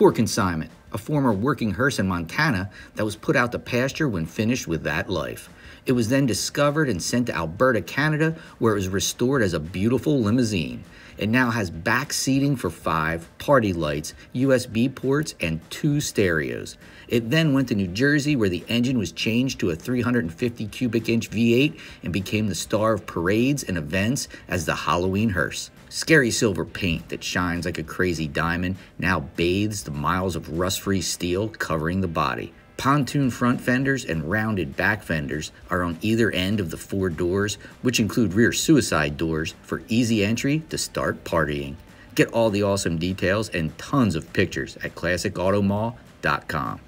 For consignment, a former working hearse in Montana that was put out to pasture when finished with that life. It was then discovered and sent to Alberta, Canada, where it was restored as a beautiful limousine. It now has back seating for five, party lights, USB ports, and two stereos. It then went to New Jersey, where the engine was changed to a 350 cubic inch V8 and became the star of parades and events as the Halloween hearse. Scary silver paint that shines like a crazy diamond now bathes the miles of rust free steel covering the body. Pontoon front fenders and rounded back fenders are on either end of the four doors, which include rear suicide doors for easy entry to start partying. Get all the awesome details and tons of pictures at classicautomall.com.